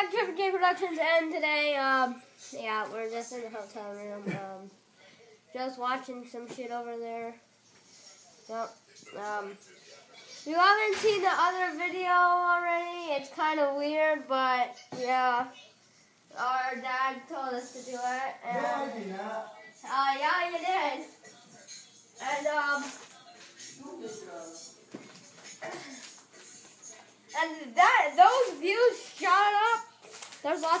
back to Triple J Productions, and today, um, yeah, we're just in the hotel room, um, just watching some shit over there. Yep. Um, you haven't seen the other video already. It's kind of weird, but yeah, our dad told us to do it, and uh, yeah, you did. And um.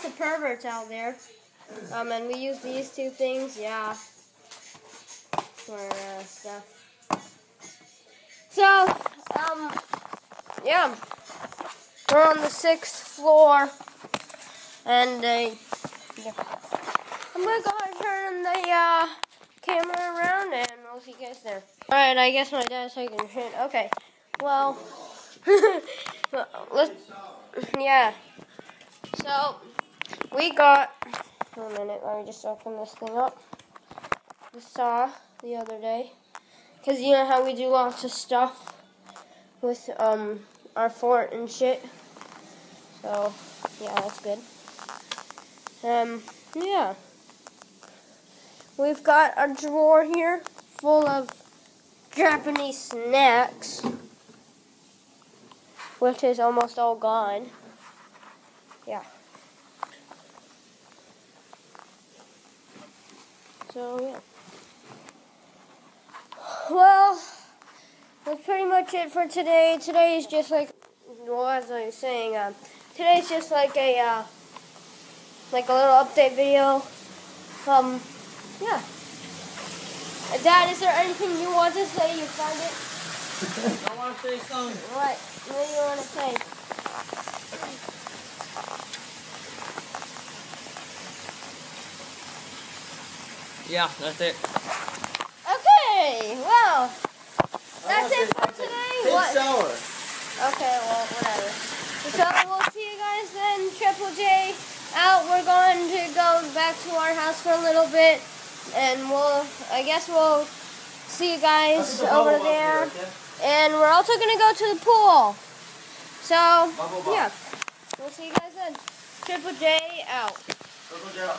Lots of perverts out there. Um, and we use these two things, yeah, for uh, stuff. So, um, yeah, we're on the sixth floor, and uh, yeah. I'm gonna go ahead and turn the uh, camera around, and we'll see you guys there. All right, I guess my dad's taking a shit. Okay, well. let's, yeah. So, we got, one minute, let me just open this thing up. We saw the other day. Because you know how we do lots of stuff with um our fort and shit. So, yeah, that's good. Um, yeah. We've got a drawer here full of Japanese snacks which is almost all gone. Yeah. So, yeah. Well, that's pretty much it for today. Today is just like, well, as I was saying, um, today's just like a, uh, like a little update video. Um, yeah. Dad, is there anything you want to say? You find it? I want to say something. What? What do you want to say? Yeah, that's it. Okay, well, that's it for today. Take What? shower. Okay, well, whatever. So we'll see you guys then. Triple J out. We're going to go back to our house for a little bit, and we'll. I guess we'll see you guys over there. And we're also going to go to the pool. So, yeah. We'll see you guys then. Triple J out. Triple J out.